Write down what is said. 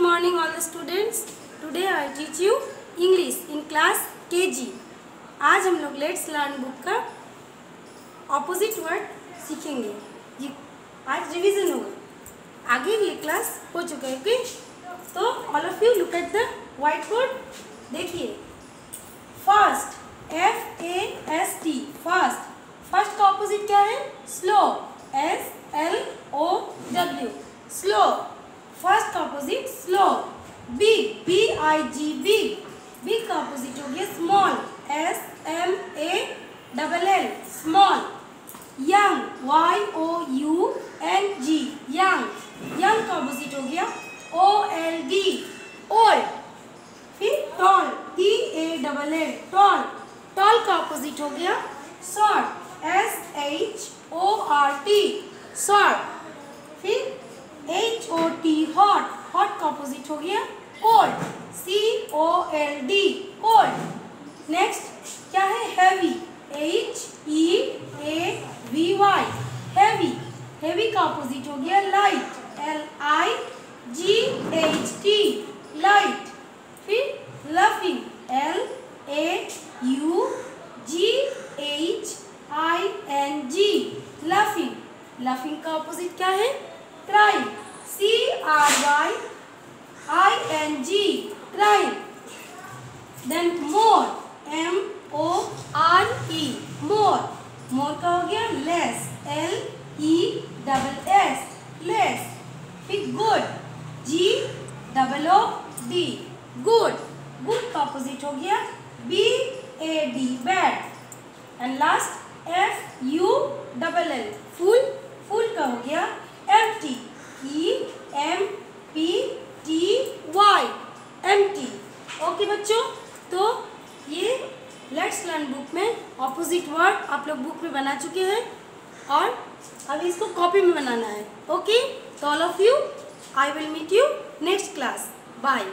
morning, all the students. Today I teach you English in class KG. आज हम लोग let's learn book का opposite word सीखेंगे। ये आज रिवीजन होगा। आगे ये क्लास हो चुका है ओके तो all of you look at the white board देखिए। Fast F A S T fast fast का ऑपोजिट क्या है? Slow S L O W slow fast opposite slow big B I G big big का opposite हो गया small S M A double L small young Y O U N G young young का opposite हो गया O L D old फिर tall T A double L tall tall का opposite हो गया short S H O R T short फिर H O T hot का opposite हो गया cold C O L D cold next क्या है heavy H E A V Y heavy heavy का ऑपोजिट हो गया light L I G H T light फिर laughing L A U G H I N G laughing laughing का opposite क्या है? Crying C R Y I N G crying then more M O R E more more का हो गया less L E double S less फिर good G double O D good good का opposite हो गया B A D bad and last F U double L full full का हो गया empty E M P T Y empty okay बच्चों तो ये लेट्स लर्न बुक में ऑपोजिट वर्ड आप लोग बुक में बना चुके हैं और अभी इसको कॉपी में बनाना है। ओके तो all of you I will meet you next class bye